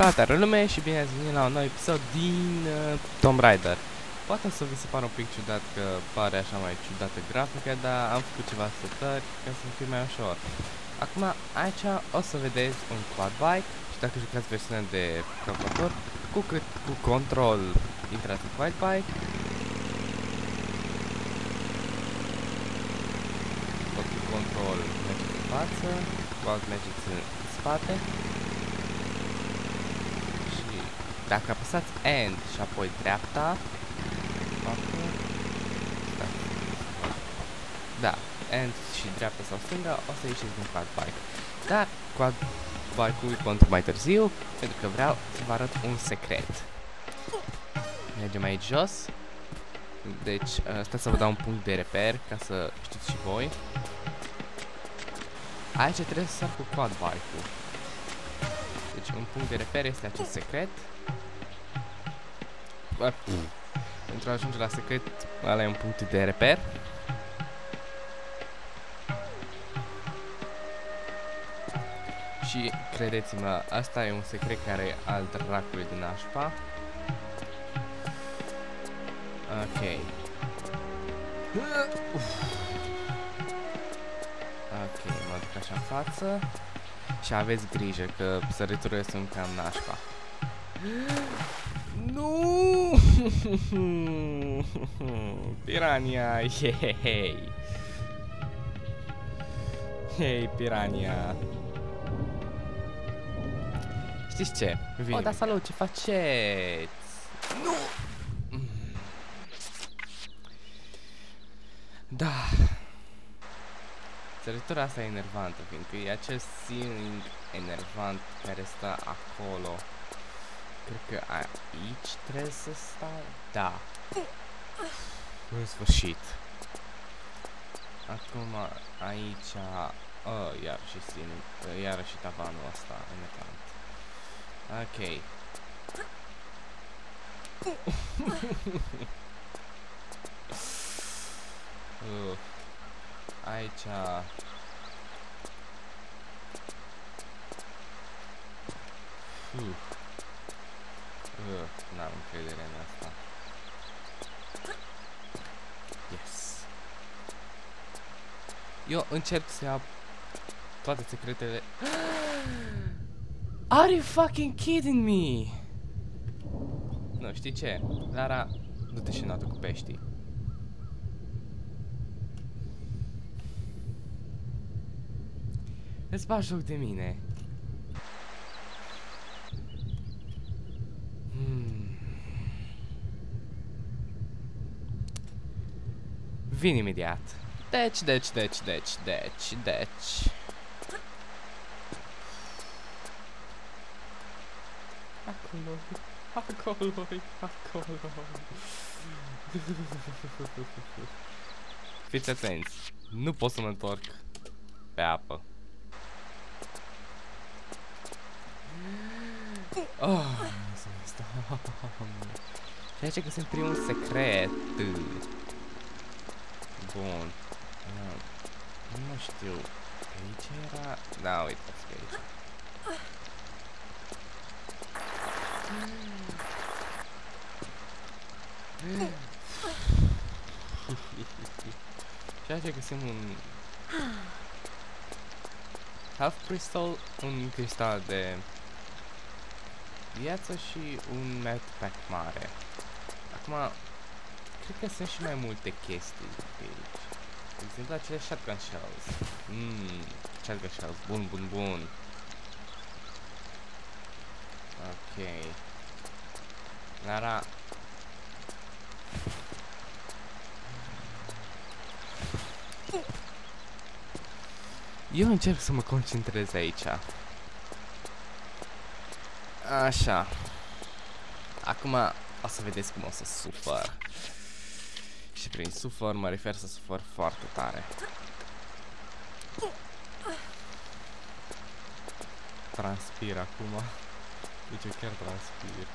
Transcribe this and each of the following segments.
Salutare lume și bine ați venit la un nou episod din uh, Tomb Raider. Poate să vi se pară un pic ciudat că pare așa mai ciudată grafică, dar am făcut ceva setări ca să fie mai ușor. Acum aici o să vedeți un quad bike și dacă jucați versiunea de calculator, cu, cu control intrați în quad bike. Tot cu control mergeți în față, cu alt mergeți în spate dacă apăsați AND și apoi dreapta, da, AND și dreapta sau stânga, o să ieșiți din quad bike. Dar quad bike-ul pentru mai târziu, pentru că vreau să vă arăt un secret. Mergem aici jos. Deci, stați să vă dau un punct de reper, ca să știți și voi. Aici trebuie să sar cu quad bike-ul. Deci, un punct de reper este acest secret. Pentru a ajunge la secret, ăla e un punct de reper. Și credeți-mă, asta e un secret care e al dracului din nașpa. Ok. Ok, mă duc așa în față. Și aveți grijă că săriturile sunt cam nașpa. Nu! Pirania, yay! Hei, pirania! Știți ce? Vine. Oh, da, salut, ce faceți? Nu! Da. Sărătura asta e enervantă, fiindcă e acel ceiling enervant care stă acolo. Cred că aici trebuie să stau. Da. În sfârșit. Acum aici... Oh, iar și țin, iar și tavanul ăsta, enervant. Ok. uh. Aici... Uh. Uh, n-am încredere în asta. Yes. Eu încerc să iau toate secretele. Are you fucking kidding me? Nu, știi ce? Lara, du-te și notă cu peștii. Îți bagi joc de mine. Vin imediat. Deci, deci, deci, deci, deci, deci. Acolo, acolo, acolo. Fiți atenți. Nu pot să mă întorc pe apă. Oh, mulțumesc, Ceea ce găsim primul secret. Bun. Nu știu. Aici era... Da, uitați că aici. Și aici găsim un... Half crystal, un cristal de viață și un med pack mare. Acum, cred că sunt și mai multe chestii pe aici. De exemplu, acele shotgun shells. Mmm, shotgun shells. Bun, bun, bun. Ok. Lara. Eu încerc să mă concentrez aici. Așa. Acum o să vedeți cum o să sufăr. Și prin sufăr mă refer să sufăr foarte tare. Transpir acum. Deci eu chiar transpir.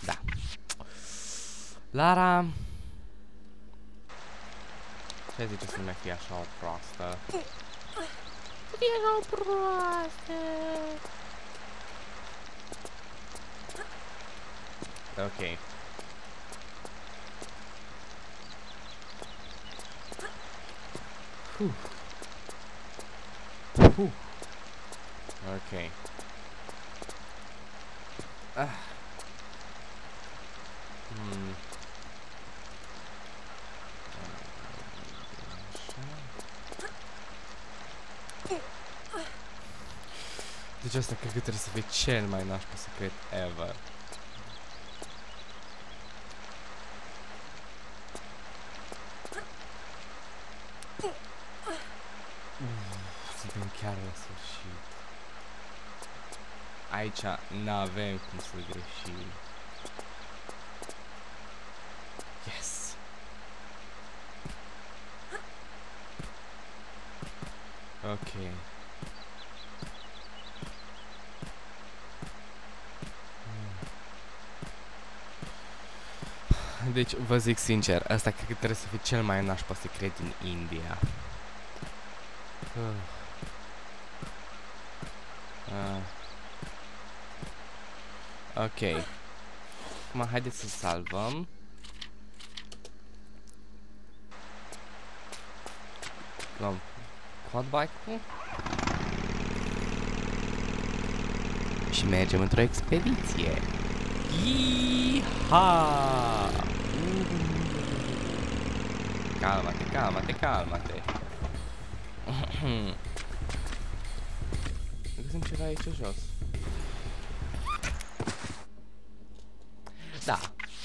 Da. Lara... Ce zice să nu mai fie așa o proastă? Să fie așa o proastă! Ok. Whew. Whew. Ok. Ah. Hmm. Deci asta cred că trebuie să fie cel mai nașpa secret ever. Suntem chiar la sfârșit. Aici n-avem cum să greșim. Yes! Ok. Deci, vă zic sincer, asta cred că trebuie să fie cel mai nașpa secret din India. Uh. Uh. Ok. Acum, haideți să salvăm. Luăm quad bike-ul. Și mergem într-o expediție. Iha! Calma-te, calma-te, calma-te. Găsim ceva aici jos. Da,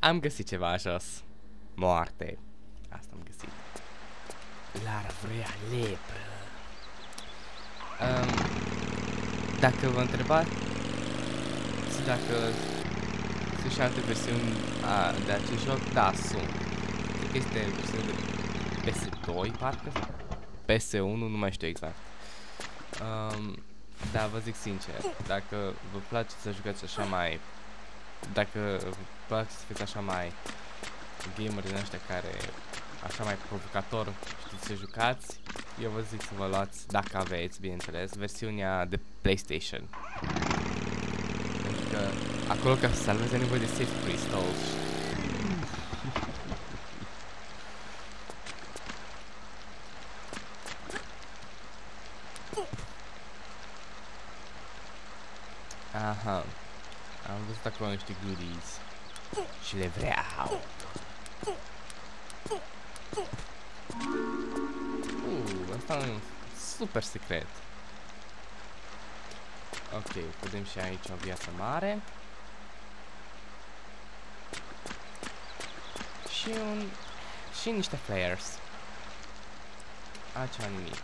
am găsit ceva jos. Moarte. Asta am găsit. Lara vrea lepră. Um, dacă vă întrebați dacă sunt și alte versiuni a, de acest joc, da, sunt. Cred că este versiunea de PS2, parcă, sau PS1, nu mai știu exact. Um, da, vă zic sincer, dacă vă place să jucați așa mai... Dacă vă place să fiți așa mai gamer din ăștia care așa mai provocator știți să jucați, eu vă zic să vă luați, dacă aveți, bineînțeles, versiunea de PlayStation. Pentru că acolo ca să salvezi ai nevoie de safe crystals. Aha. Am văzut acolo niște goodies. Și le vreau. Uh, asta e un super secret. Ok, vedem și aici o viață mare. Și un... Și niște flares. Altceva nimic.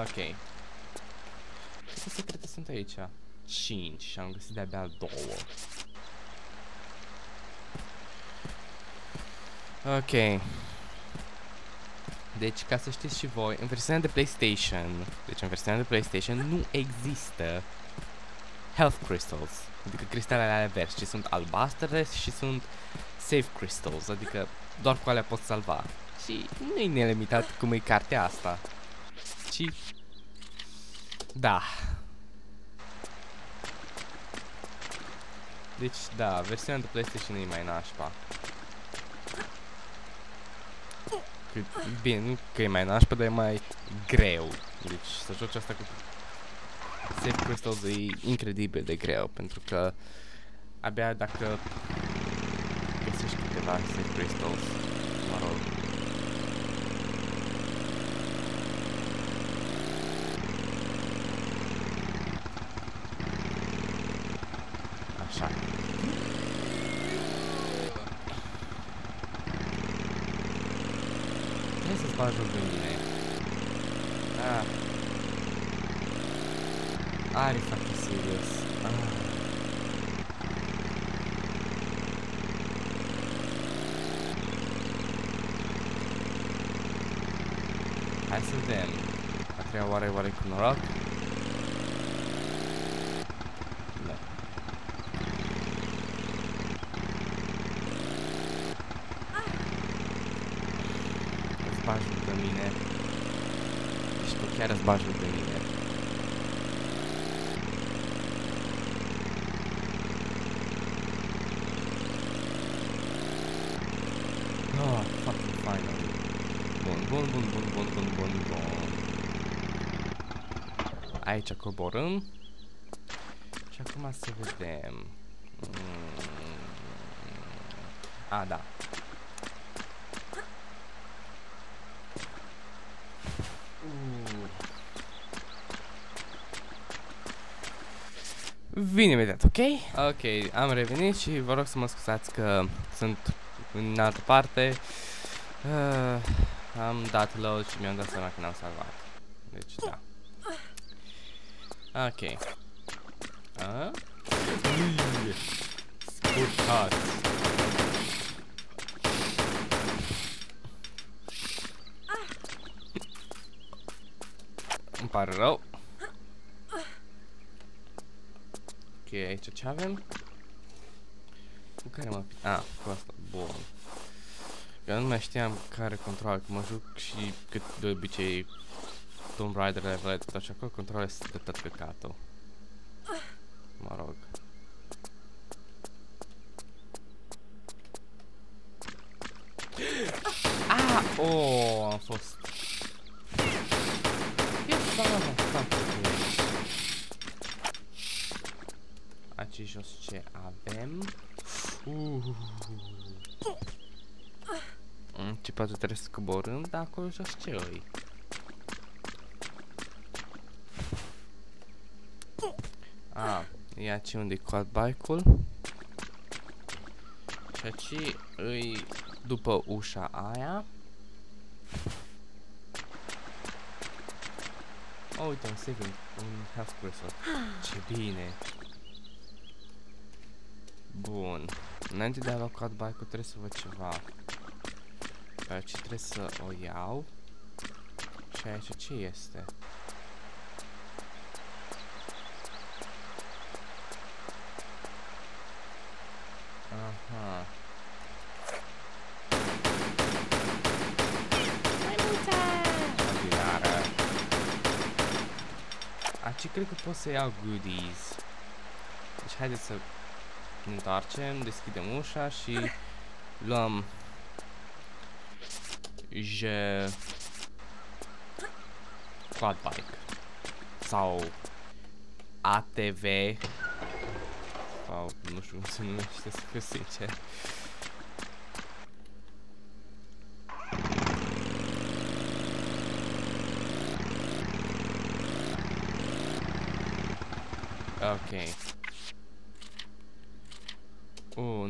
Ok. Câte secrete sunt aici? 5 și am găsit de-abia 2. Ok. Deci, ca să știți și voi, în versiunea de PlayStation, deci în versiunea de PlayStation nu există Health Crystals, adică cristalele alea verzi, ci sunt albastre și sunt Safe Crystals, adică doar cu alea poți salva. Și nu e nelimitat cum e cartea asta, ci... Da. Deci, da, versiunea de PlayStation e mai nașpa. Că, bine, nu că e mai nașpa, dar e mai greu. Deci să joci asta cu Safe Crystals e incredibil de greu, pentru că abia dacă găsești câteva Safe Crystals, mă rog, Așa. Trebuie să-ți bagi joc de mine. Ah. Are fucking serious. Ah. Hai să vedem. A treia oare oare cu noroc? chiar îți bagi de mine. Oh, fucking finally. Bun, bun, bun, bun, bun, bun, bun, bun. Aici coborâm. Și acum să vedem. Mm. A, da. Vine imediat, ok? Ok, am revenit și vă rog să mă scuzați că sunt în altă parte. Uh, am dat load și mi-am dat seama că n-am salvat. Deci, da. Ok. A? Scurtați. Îmi pare rău. Ok, aici ce avem? Cu care mă... A, cu asta, bun. Eu nu mai știam care control, că mă juc și cât de obicei Tomb Raider level tot și acolo controle sunt de tot căcatul. Mă rog. Ah! Oh, am fost. E asta, Aici jos ce avem? Uh. Ce poate trebuie să coborâm, dar acolo jos ce îi? Ah, e aici unde e quad bike-ul. Și aici îi după ușa aia. Oh, uite, un saving, un health crystal. Ce bine! Bun. Înainte de a lua quad bike-ul trebuie să văd ceva. Pe aici trebuie să o iau. Și aici ce este? Aha. Mai multă! Aici cred că pot să iau goodies. Deci haideți să ne întoarcem, deschidem ușa și luăm je quad bike sau ATV sau nu știu cum se numește să fiu sincer. Ok. Oh,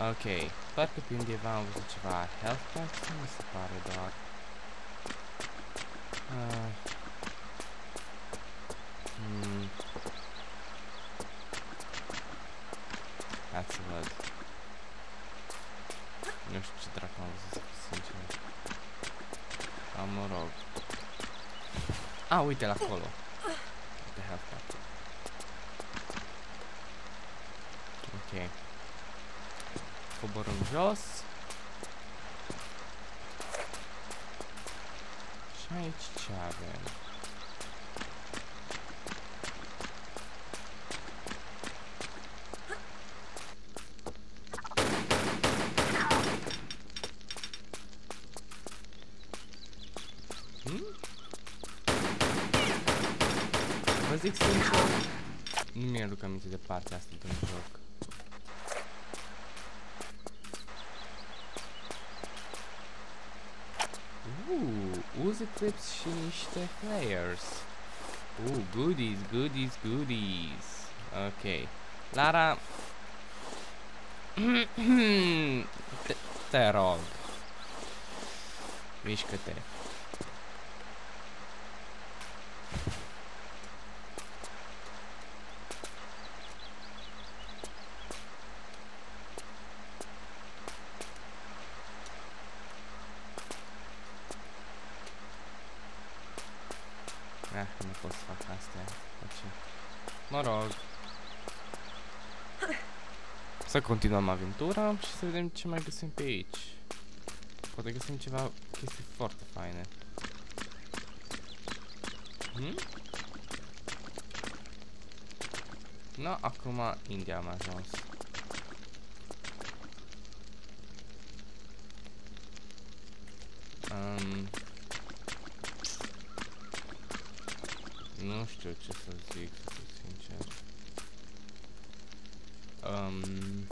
Ok, parcă pe undeva am văzut ceva health pack, mi se pare doar. Uh. Hmm. Hai să văd. Nu știu ce dracu am văzut. A, uite la acolo. Jos. Și aici ce avem? Hmm? Vă zic sincer, nu mi-aduc aminte de partea asta din joc. Uzi clips și niște flares. Uh, goodies, goodies, goodies. Ok. Lara... te, te rog. Mișcă-te. că nu pot să fac astea. Deci, mă rog. Să continuăm aventura și să vedem ce mai găsim pe aici. Poate găsim ceva chestii foarte faine. Hmm? No, acum India am ajuns. Um, nu știu ce să zic, să fiu sincer. Um,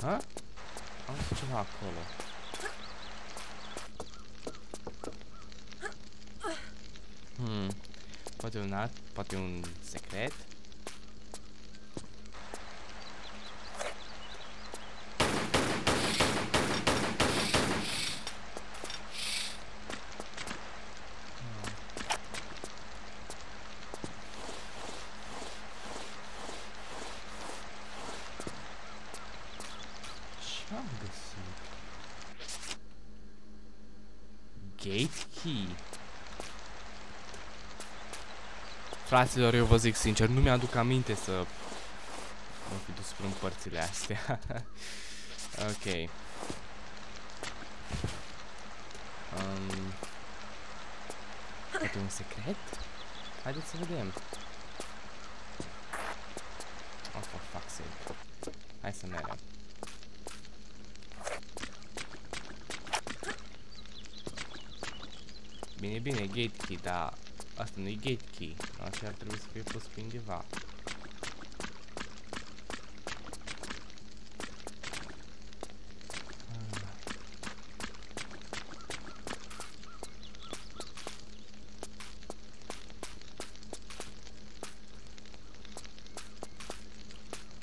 ha? Am văzut ceva acolo. Hmm. Poate un alt, poate un secret? Ce-am găsit? Gate key. Fraților, eu vă zic sincer, nu mi-aduc aminte să mă fi dus prin părțile astea. ok. Um, poate un secret? Haideți să vedem. Oh, for fuck's sake. Hai să mergem. Bine, bine, gate key, dar asta nu e gate key. Așa ar trebui să fie pus pe undeva.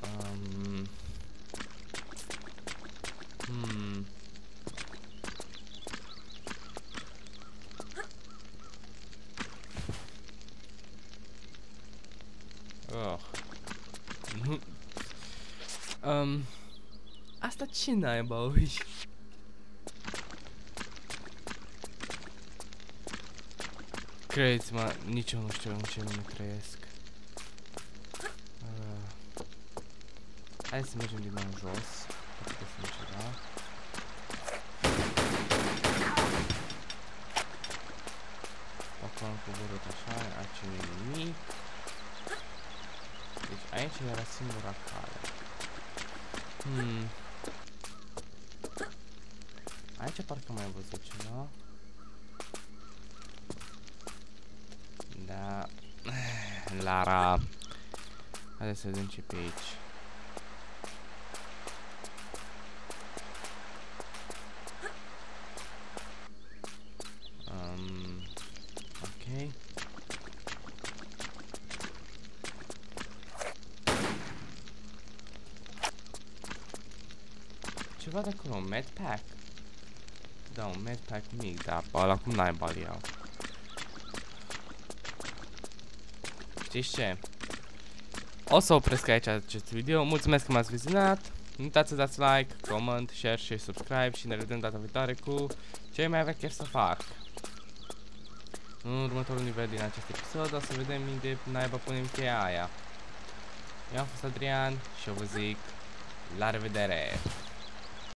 Um, hmm. Oh. Nu. Um, asta ce naiba ui? Credeți-mă, nici eu nu știu în ce lume trăiesc. Uh. Hai să mergem din nou în jos. Poate găsim ceva. Acum am coborât așa, aici nu e nimic. Deci aici era singura cale. Hmm. Aici parcă mai am văzut ceva. Da. Lara. Haideți să vedem ce pe aici. Um, ok. Ce văd acolo? Un medpack? Da, un medpack mic, dar pe ăla cum n-ai bani iau? Știți ce? O să opresc aici acest video. Mulțumesc că m-ați vizionat. Nu uitați să dați like, comment, share și subscribe și ne vedem data viitoare cu ce mai avea chiar să fac. În următorul nivel din acest episod o să vedem unde naiba punem cheia aia. Eu am fost Adrian și eu vă zic la revedere!